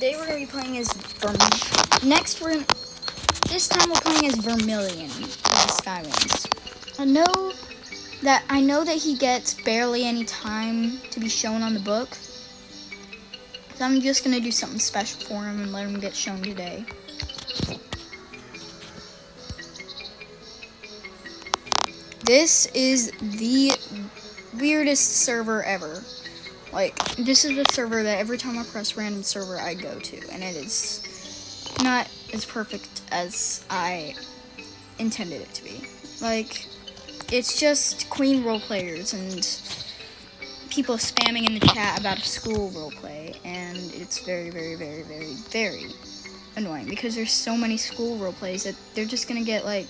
today we're gonna be playing as Verm. Next, we're. This time we're playing as Vermilion the Skywings. I know that I know that he gets barely any time to be shown on the book. So I'm just gonna do something special for him and let him get shown today. This is the weirdest server ever. Like, this is the server that every time I press random server, I go to. And it is not as perfect as I intended it to be. Like, it's just queen role players and people spamming in the chat about a school roleplay. And it's very, very, very, very, very annoying because there's so many school roleplays that they're just gonna get, like,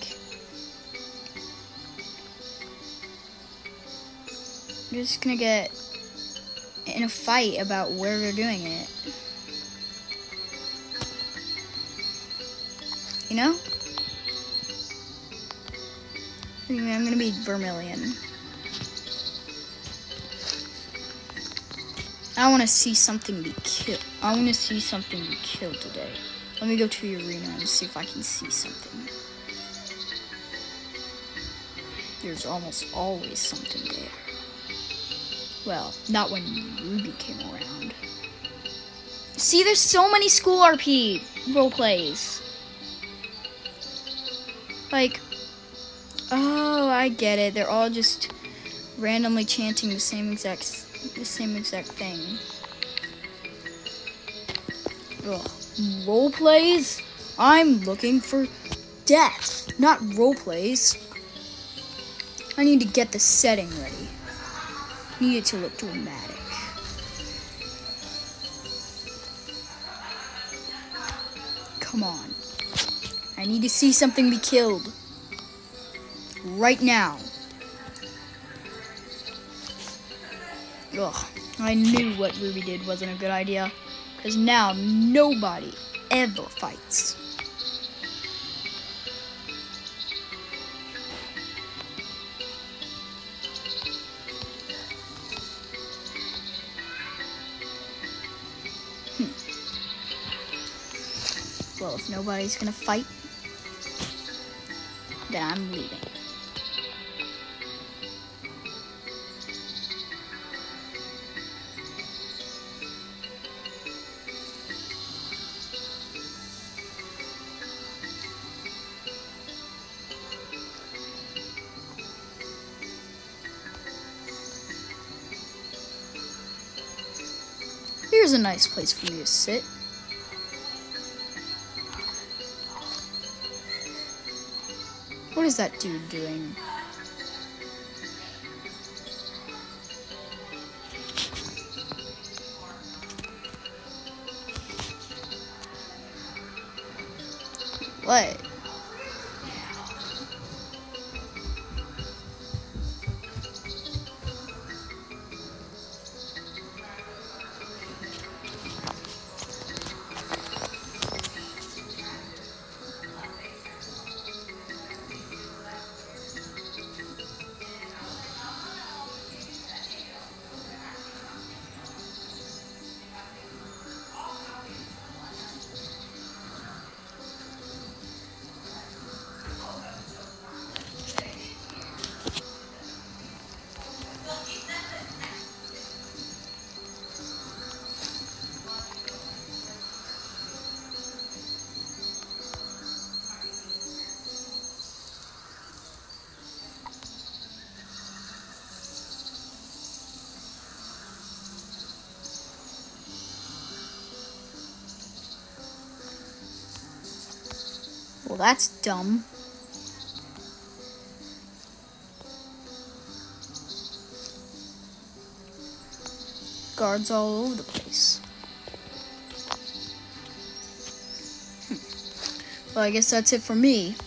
they're just gonna get in a fight about where they're doing it. You know? Anyway, I'm gonna be Vermilion. I want to see something be killed. I want to see something be killed today. Let me go to the arena and see if I can see something. There's almost always something there. Well, not when Ruby came around. See, there's so many school RP role plays. Like, oh, I get it. They're all just randomly chanting the same exact the same exact thing. Ugh. Role plays? I'm looking for death, not role plays. I need to get the setting ready. Need it to look dramatic. Come on. I need to see something be killed. Right now. Ugh, I knew what Ruby did wasn't a good idea. Because now nobody ever fights. Well, if nobody's gonna fight, then I'm leaving. Here's a nice place for me to sit. What is that dude doing? What? Well, that's dumb. Guards all over the place. Hmm. Well, I guess that's it for me.